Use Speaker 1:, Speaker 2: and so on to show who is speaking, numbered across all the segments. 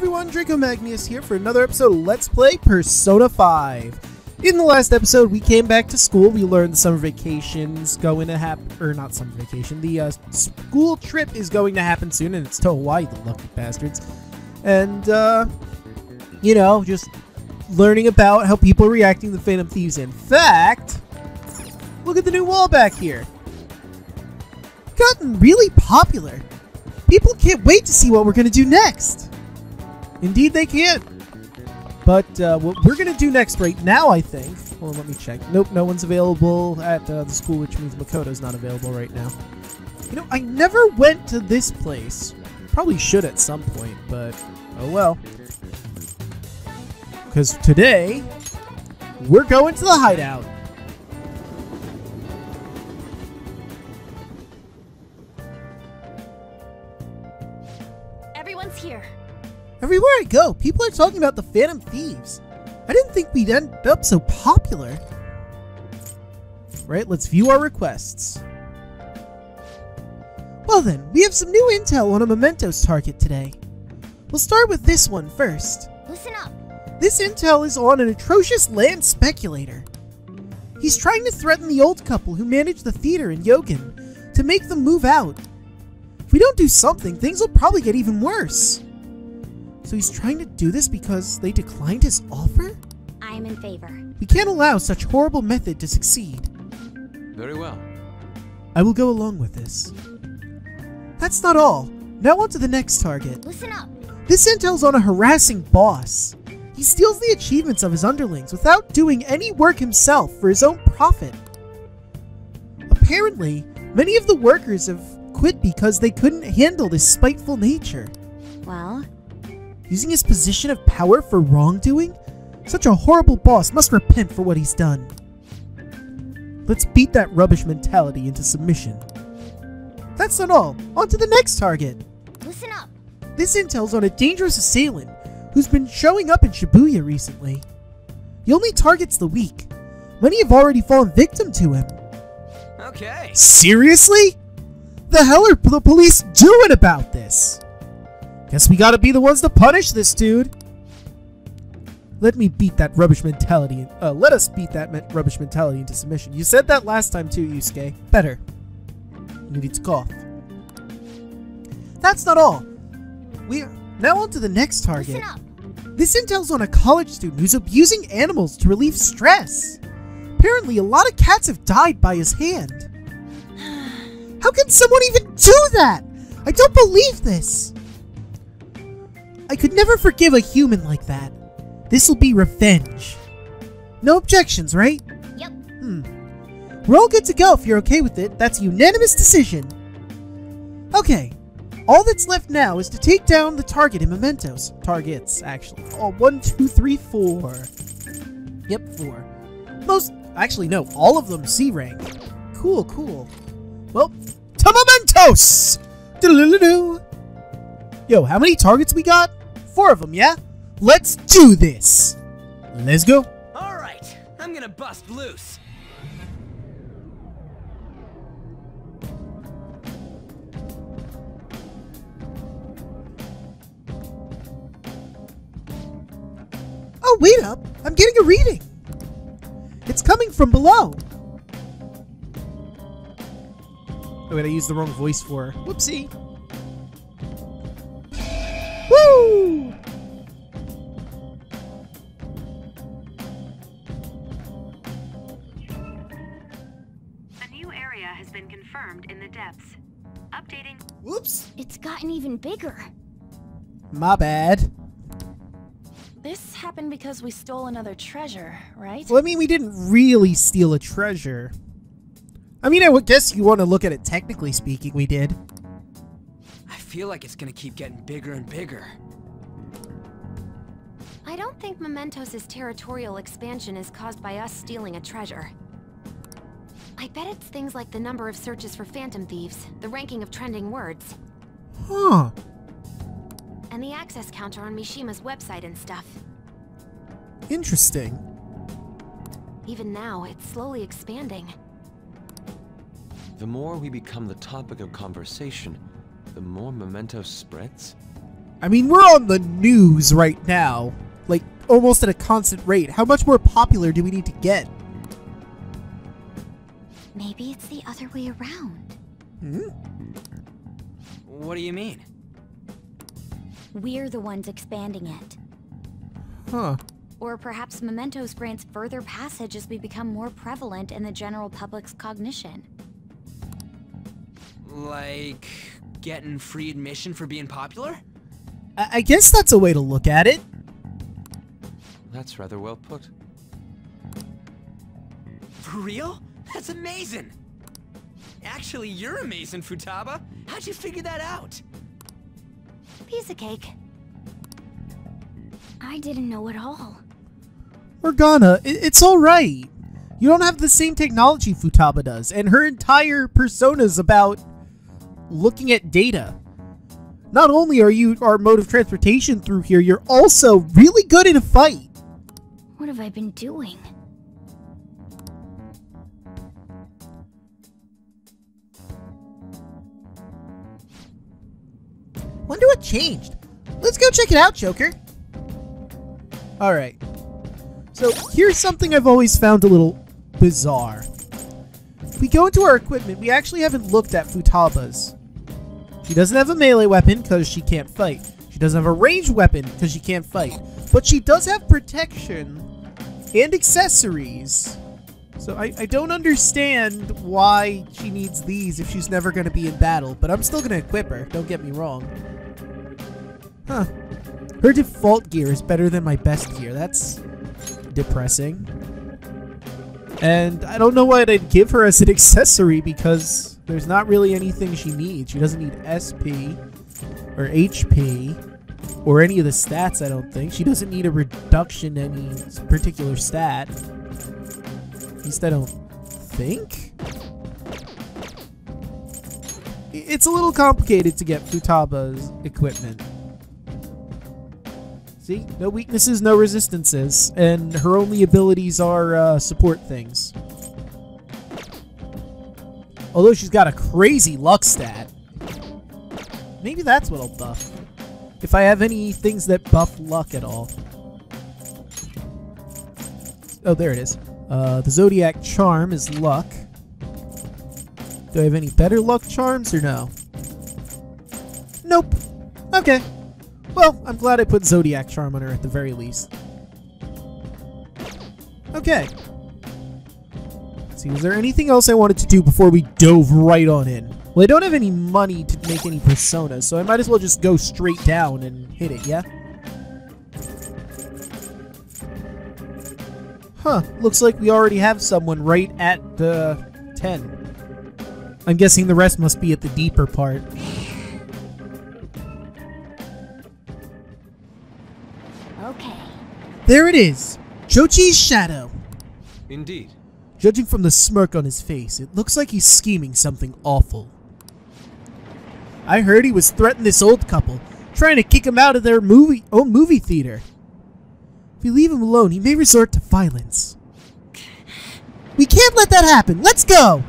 Speaker 1: everyone, Draco Magnius here for another episode of Let's Play Persona 5. In the last episode, we came back to school. We learned summer vacation's going to happen, or not summer vacation. The uh, school trip is going to happen soon, and it's to Hawaii, the lucky bastards. And, uh, you know, just learning about how people are reacting to Phantom Thieves. In fact, look at the new wall back here. Gotten really popular. People can't wait to see what we're going to do next. Indeed, they can. But uh, what we're going to do next right now, I think. Well, let me check. Nope, no one's available at uh, the school, which means Makoto's not available right now. You know, I never went to this place. Probably should at some point, but oh well. Because today, we're going to the hideout. Everywhere I go, people are talking about the Phantom Thieves. I didn't think we'd end up so popular. Right, let's view our requests. Well then, we have some new intel on a Mementos target today. We'll start with this one first.
Speaker 2: Listen up.
Speaker 1: This intel is on an atrocious land speculator. He's trying to threaten the old couple who manage the theater in Yongen to make them move out. If we don't do something, things will probably get even worse. So he's trying to do this because they declined his offer?
Speaker 2: I am in favor.
Speaker 1: We can't allow such horrible method to succeed.
Speaker 3: Very well.
Speaker 1: I will go along with this. That's not all. Now on to the next target.
Speaker 2: Listen up.
Speaker 1: This intel's on a harassing boss. He steals the achievements of his underlings without doing any work himself for his own profit. Apparently, many of the workers have quit because they couldn't handle this spiteful nature.
Speaker 2: Well,
Speaker 1: Using his position of power for wrongdoing? Such a horrible boss must repent for what he's done. Let's beat that rubbish mentality into submission. That's not all. On to the next target.
Speaker 2: listen up.
Speaker 1: This intel's on a dangerous assailant who's been showing up in Shibuya recently. He only targets the weak. Many have already fallen victim to him.
Speaker 3: Okay.
Speaker 1: Seriously? The hell are the police doing about this? Guess we gotta be the ones to punish this dude. Let me beat that rubbish mentality. Uh, let us beat that me- rubbish mentality into submission. You said that last time too, Yusuke. Better. You needed to cough. That's not all. We are now on to the next target. This intel's on a college student who's abusing animals to relieve stress. Apparently, a lot of cats have died by his hand. How can someone even do that? I don't believe this. I could never forgive a human like that. This'll be revenge. No objections, right?
Speaker 2: Yep.
Speaker 1: Hmm. We're all good to go if you're okay with it. That's a unanimous decision. Okay. All that's left now is to take down the target in Mementos. Targets, actually. Oh, one, two, three, four. Yep, four. Most, actually, no, all of them C rank. Cool, cool. Well, to Mementos! Yo, how many targets we got? Four of them, yeah? Let's do this! Let's go.
Speaker 3: All right. I'm gonna bust loose.
Speaker 1: Oh, wait up! I'm getting a reading! It's coming from below! Oh, wait, I used the wrong voice for her. Whoopsie!
Speaker 2: Bigger.
Speaker 1: My bad.
Speaker 4: This happened because we stole another treasure, right?
Speaker 1: Well, I mean, we didn't really steal a treasure. I mean, I would guess you want to look at it technically speaking, we did.
Speaker 3: I feel like it's gonna keep getting bigger and bigger.
Speaker 2: I don't think Mementos' territorial expansion is caused by us stealing a treasure. I bet it's things like the number of searches for Phantom Thieves, the ranking of trending words,
Speaker 1: Huh.
Speaker 2: and the access counter on Mishima's website and stuff.
Speaker 1: Interesting.
Speaker 2: Even now, it's slowly expanding.
Speaker 5: The more we become the topic of conversation, the more Mementos spreads?
Speaker 1: I mean, we're on the news right now. Like, almost at a constant rate. How much more popular do we need to get?
Speaker 2: Maybe it's the other way around.
Speaker 1: Hmm?
Speaker 3: What do you mean?
Speaker 2: We're the ones expanding it.
Speaker 1: Huh.
Speaker 2: Or perhaps Mementos grants further passage as we become more prevalent in the general public's cognition.
Speaker 3: Like, getting free admission for being popular?
Speaker 1: I, I guess that's a way to look at it.
Speaker 5: That's rather well put.
Speaker 3: For real? That's amazing! Actually, you're amazing, Futaba. How'd you figure that out?
Speaker 2: Piece of cake. I didn't know at all.
Speaker 1: Morgana, it's alright. You don't have the same technology Futaba does, and her entire persona's about looking at data. Not only are you our mode of transportation through here, you're also really good in a fight.
Speaker 2: What have I been doing?
Speaker 1: Wonder what changed. Let's go check it out, Joker. Alright. So, here's something I've always found a little bizarre. If we go into our equipment, we actually haven't looked at Futaba's. She doesn't have a melee weapon because she can't fight. She doesn't have a ranged weapon because she can't fight. But she does have protection and accessories. So I, I don't understand why she needs these if she's never going to be in battle, but I'm still going to equip her, don't get me wrong. Huh. Her default gear is better than my best gear. That's depressing. And I don't know what I'd give her as an accessory because there's not really anything she needs. She doesn't need SP or HP or any of the stats, I don't think. She doesn't need a reduction in any particular stat. At least I don't think. It's a little complicated to get Futaba's equipment. See? No weaknesses, no resistances, and her only abilities are uh, support things. Although she's got a crazy luck stat. Maybe that's what I'll buff. If I have any things that buff luck at all. Oh, there it is. Uh, the Zodiac Charm is luck. Do I have any better luck charms or no? Nope. Okay. Well, I'm glad I put Zodiac Charm on her at the very least. Okay. Let's see, was there anything else I wanted to do before we dove right on in? Well, I don't have any money to make any personas, so I might as well just go straight down and hit it, yeah? Huh, looks like we already have someone right at the 10. I'm guessing the rest must be at the deeper part. There it is! Jochi's shadow!
Speaker 5: Indeed.
Speaker 1: Judging from the smirk on his face, it looks like he's scheming something awful. I heard he was threatening this old couple, trying to kick him out of their movie own movie theater. If we leave him alone, he may resort to violence. We can't let that happen. Let's go.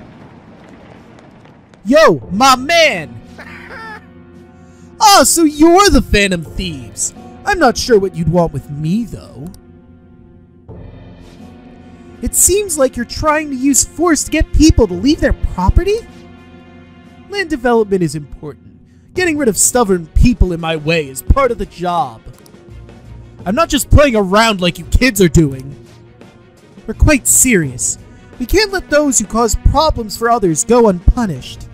Speaker 1: Yo, my man. Oh, so you're the Phantom Thieves. I'm not sure what you'd want with me, though. It seems like you're trying to use force to get people to leave their property? Land development is important. Getting rid of stubborn people in my way is part of the job. I'm not just playing around like you kids are doing. We're quite serious. We can't let those who cause problems for others go unpunished.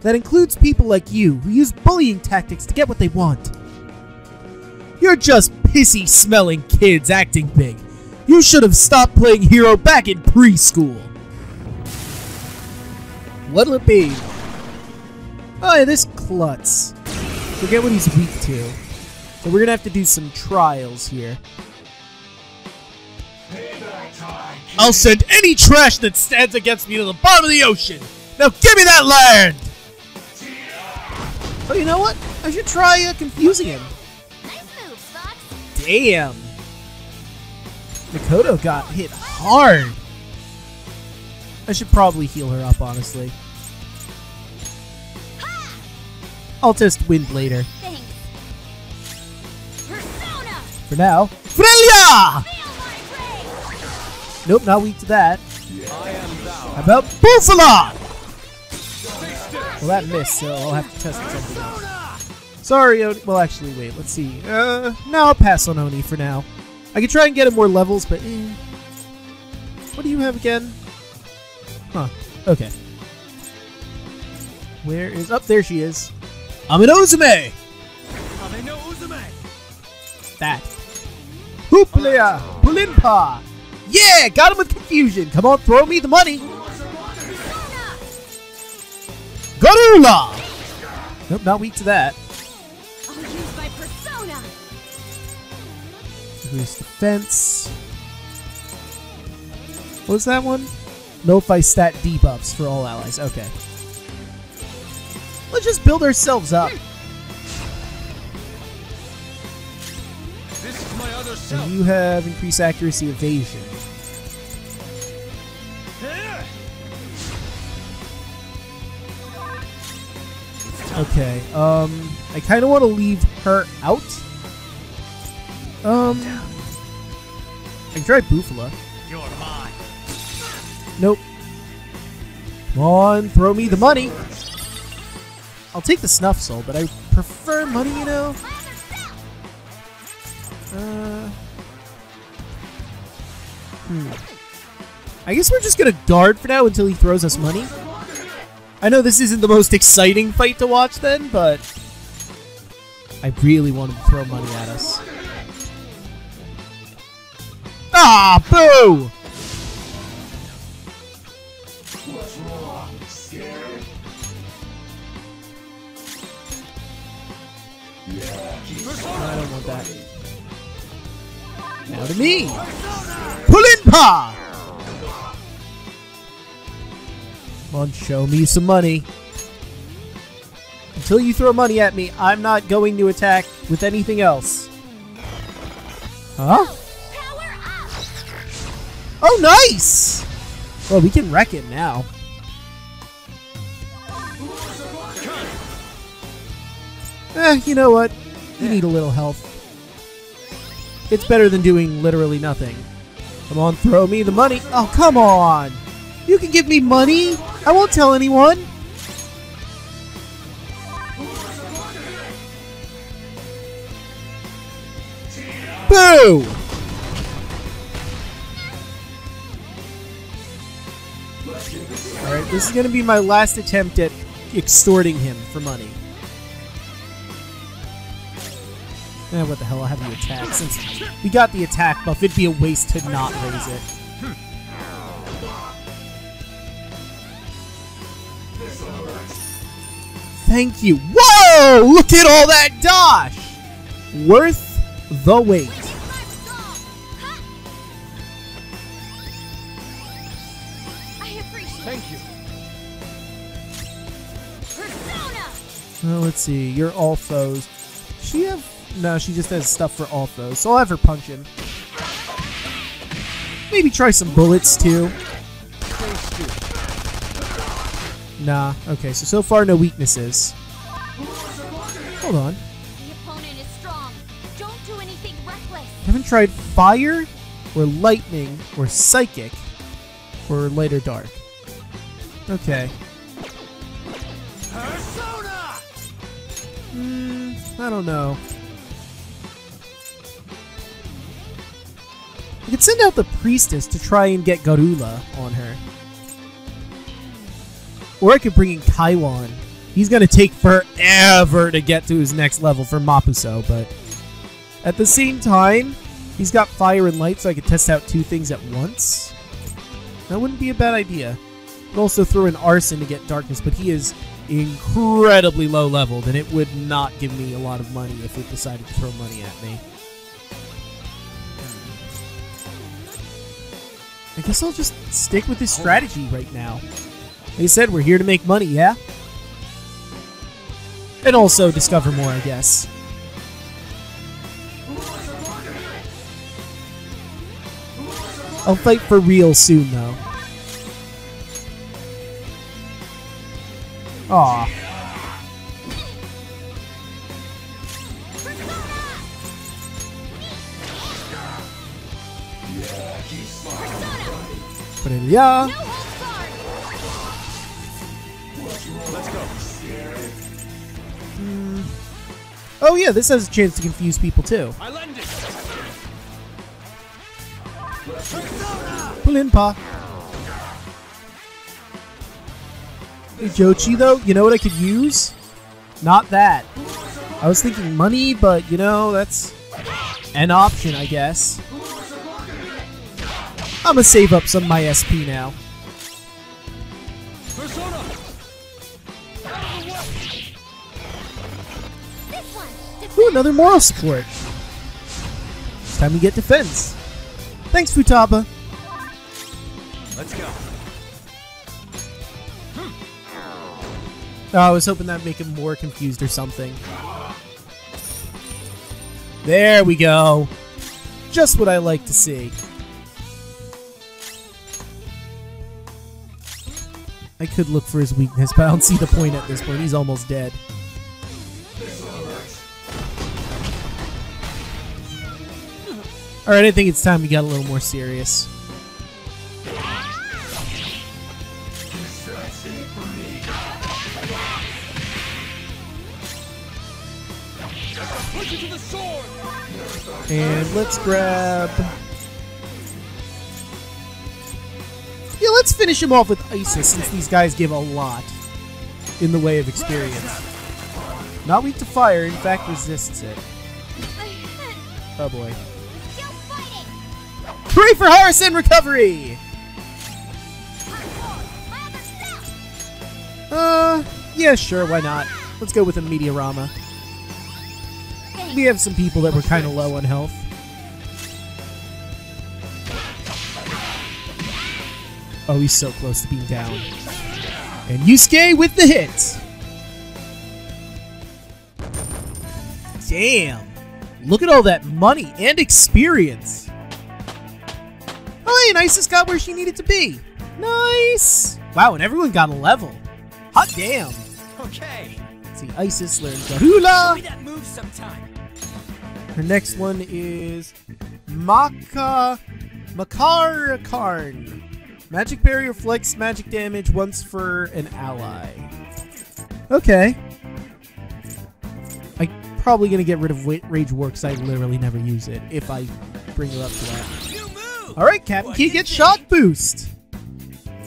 Speaker 1: That includes people like you who use bullying tactics to get what they want. You're just pissy smelling kids acting big. You should have stopped playing hero back in preschool. What'll it be? Oh, yeah, this klutz. Forget what he's weak to. So we're gonna have to do some trials here. I'll send any trash that stands against me to the bottom of the ocean. Now give me that land! Oh, you know what? I should try uh, confusing him. Damn. Makoto got hit hard. I should probably heal her up, honestly. I'll test wind later. For now. Freila! Nope, not weak to that. How about Bufula? Well, that missed, so I'll have to test something else. Sorry, Oni. Well, actually, wait. Let's see. Uh, no, I'll pass on Oni for now. I could try and get him more levels, but eh. What do you have again? Huh. Okay. Where is... Up there she is. Ame-no-Uzume! That. Hooplea! Pulinpa! Yeah! Got him with confusion! Come on, throw me the money! Garula! Nope, not weak to that. Increase defense. What was that one? Notify stat debuffs for all allies. Okay. Let's just build ourselves up.
Speaker 5: This is my other
Speaker 1: And you have increased accuracy evasion. Okay, um, I kind of want to leave her out. Um, I can try Bufula.
Speaker 3: You're mine.
Speaker 1: Nope. Come on, throw me the money. I'll take the Snuff Soul, but I prefer money, you know? Uh, hmm. I guess we're just gonna guard for now until he throws us money. I know this isn't the most exciting fight to watch then, but I really want him to throw money at us. Ah, boo! I don't want that. Now to me! Pulinpa! Come on, show me some money. Until you throw money at me, I'm not going to attack with anything else. Huh? Oh, nice! Well, we can wreck it now. Eh, you know what? You need a little health. It's better than doing literally nothing. Come on, throw me the money. Oh, come on! You can give me money! I won't tell anyone! Boo! This is gonna be my last attempt at extorting him for money. Eh, what the hell, I'll have you attack. Since we got the attack buff, it'd be a waste to not raise it. Thank you. Whoa! Look at all that dosh! Worth the wait.
Speaker 5: Thank you.
Speaker 2: Persona!
Speaker 1: Uh, let's see. You're all foes. She have no. She just has stuff for all foes. So I'll have her punch him. Maybe try some bullets too. Nah. Okay. So so far no weaknesses. Hold on.
Speaker 2: The opponent is strong. Don't do anything reckless.
Speaker 1: Haven't tried fire, or lightning, or psychic, or light or dark. Okay. I don't know. I could send out the priestess to try and get Garula on her. Or I could bring in Kaiwan. He's gonna take forever to get to his next level for Mapuso, but at the same time, he's got fire and light, so I could test out two things at once. That wouldn't be a bad idea. I Could also throw in Arsène to get darkness, but he is incredibly low leveled, and it would not give me a lot of money if it decided to throw money at me. I guess I'll just stick with this strategy right now. Like I said, we're here to make money, yeah? And also discover more, I guess. I'll fight for real soon, though. Aw. Put it yeah.
Speaker 2: No holds hmm. barred!
Speaker 3: Let's go.
Speaker 1: Oh yeah, this has a chance to confuse people too.
Speaker 3: I lend it.
Speaker 1: Pulinpa. Hey, Jochi, though, you know what I could use? Not that. I was thinking money, but you know, that's an option, I guess. I'm gonna save up some of my SP now. Ooh, another moral support. It's time we get defense. Thanks, Futaba.
Speaker 3: Let's go.
Speaker 1: Oh, I was hoping that'd make him more confused or something. There we go. Just what I like to see. I could look for his weakness, but I don't see the point at this point. He's almost dead. Alright, I think it's time we got a little more serious. And let's grab. Yeah, let's finish him off with Isis since these guys give a lot in the way of experience. Not weak to fire, in fact, resists it. Oh boy. Hooray for Harisen recovery! Uh, yeah, sure, why not? Let's go with a Mediarama. We have some people that were kind of low on health. Oh, he's so close to being down. And Yusuke with the hit! Damn! Look at all that money and experience! Oh, hey, and Isis got where she needed to be. Nice! Wow, and everyone got a level. Hot damn!
Speaker 3: Okay.
Speaker 1: Let's see, Isis learns the
Speaker 3: Show
Speaker 1: hula.
Speaker 3: me that move sometime.
Speaker 1: Her next one is Maka Makar Karn. Magic barrier reflects magic damage once for an ally. Okay. I'm probably gonna get rid of Rage War because I literally never use it if I bring her up to that. Alright, Captain
Speaker 3: What
Speaker 1: Key gets shock boost.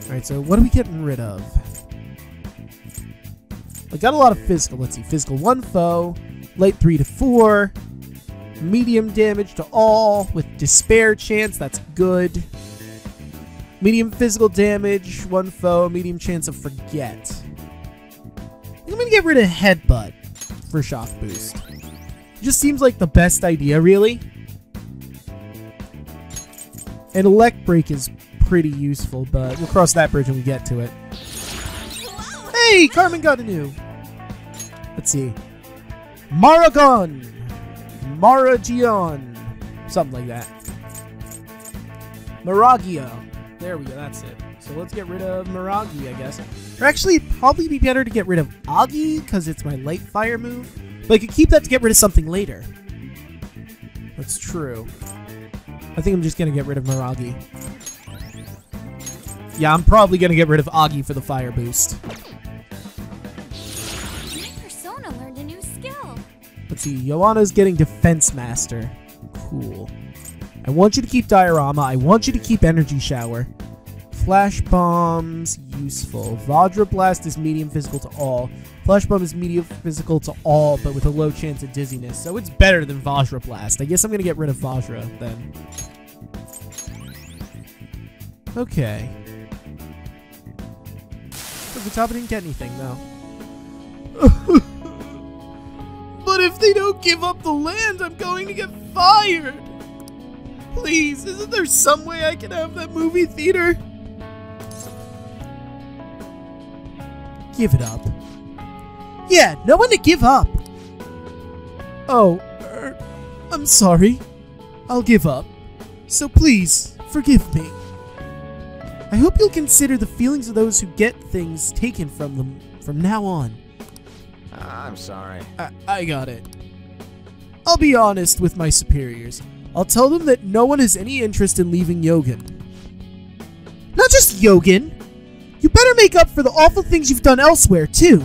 Speaker 1: Alright, so what are we getting rid of? I got a lot of physical. Let's see. Physical 1 foe, light 3 to 4, medium damage to all with despair chance. That's good. Medium physical damage, 1 foe, medium chance of forget. I'm to get rid of headbutt for shock boost. Just seems like the best idea, really. And Elec break is pretty useful, but we'll cross that bridge when we get to it. Hey, Carmen got a new. Let's see. Maragon. Maragion. Something like that. Maragia. There we go, that's it. So let's get rid of Maragi, I guess. Or actually, probably be better to get rid of Agi, because it's my light fire move. But I could keep that to get rid of something later. That's true. I think I'm just gonna get rid of Maragi. Yeah, I'm probably gonna get rid of Agi for the fire boost. See, Johanna's getting Defense Master. Cool. I want you to keep Diarama. I want you to keep Energy Shower. Flash Bombs, useful. Vajra Blast is medium physical to all. Flash Bomb is medium physical to all, but with a low chance of dizziness. So it's better than Vajra Blast. I guess I'm gonna get rid of Vajra then. Okay. Top didn't get anything, though. But if they don't give up the land, I'm going to get fired. Please, isn't there some way I can have that movie theater? Give it up. Yeah, no one to give up. Oh, er, I'm sorry. I'll give up. So please, forgive me. I hope you'll consider the feelings of those who get things taken from them from now on.
Speaker 5: I'm sorry.
Speaker 1: I, I got it. I'll be honest with my superiors. I'll tell them that no one has any interest in leaving Yongen. Not just Yongen! You better make up for the awful things you've done elsewhere, too!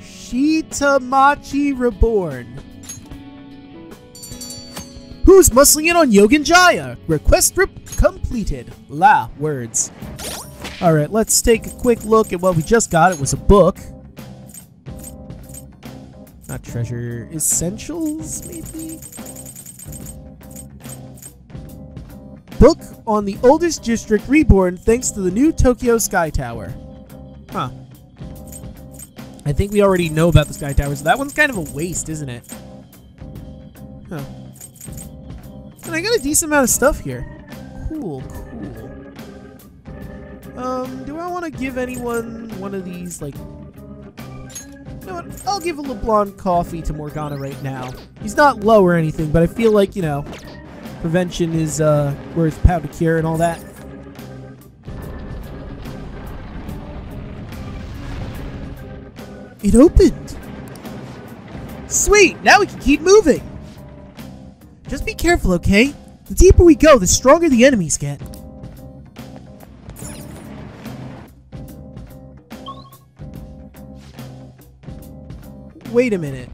Speaker 1: Shitamachi Reborn. Who's muscling in on Yongen-Jaya? Request rip completed. La, words. Alright, let's take a quick look at what we just got. It was a book. Not treasure. Essentials, maybe? Book on the oldest district reborn thanks to the new Tokyo Sky Tower. Huh. I think we already know about the Sky Tower, so that one's kind of a waste, isn't it? Huh. And I got a decent amount of stuff here. Cool, cool. Um, do I want to give anyone one of these, like... You know what? I'll give a LeBlanc coffee to Morgana right now. He's not low or anything, but I feel like, you know, prevention is, uh, worth pound of cure and all that. It opened! Sweet! Now we can keep moving! Just be careful, okay? The deeper we go, the stronger the enemies get. Wait a minute.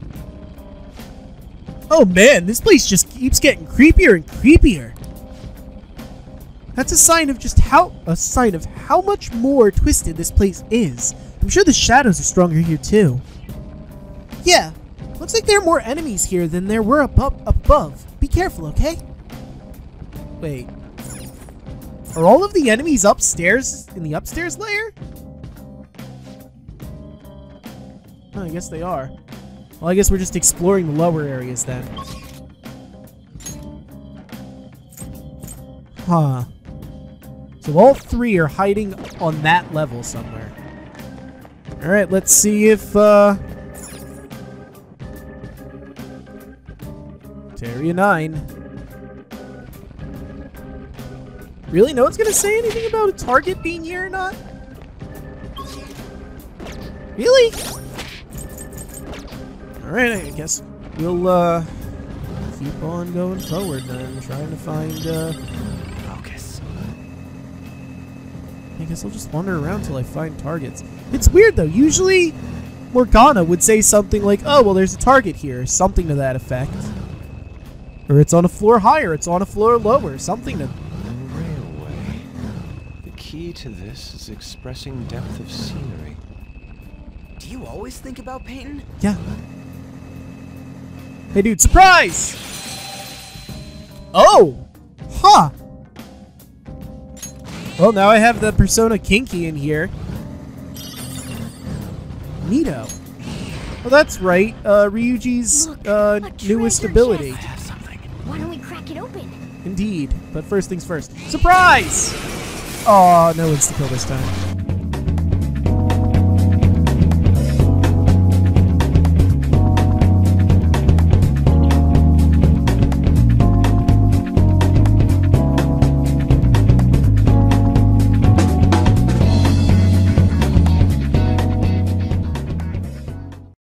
Speaker 1: Oh man, this place just keeps getting creepier and creepier. That's a sign of just how a sign of how much more twisted this place is. I'm sure the shadows are stronger here too. Yeah, looks like there are more enemies here than there were up above. Be careful, okay? Wait. Are all of the enemies upstairs in the upstairs layer? Oh, I guess they are. Well, I guess we're just exploring the lower areas then. Huh. So all three are hiding on that level somewhere. Alright, let's see if, uh... Area 9. Really? No one's gonna say anything about a target being here or not? Really? Alright, I guess we'll, uh, keep on going forward then, trying to find, uh...
Speaker 3: Focus.
Speaker 1: I guess I'll just wander around till I find targets. It's weird though, usually Morgana would say something like, oh, well there's a target here, something to that effect. Or it's on a floor higher, it's on a floor lower, something to...
Speaker 5: A railway. The key to this is expressing depth of scenery.
Speaker 3: Do you always think about painting?
Speaker 1: Yeah. Hey dude, surprise! Oh! Huh! Well, now I have the Persona Kin-Ki in here. Neato. Well, that's right. Uh, Ryuji's
Speaker 2: Look,
Speaker 1: uh, newest ability.
Speaker 3: I have something.
Speaker 2: Why don't we crack it open?
Speaker 1: Indeed. But first things first. Surprise! Oh, no insta-kill this time.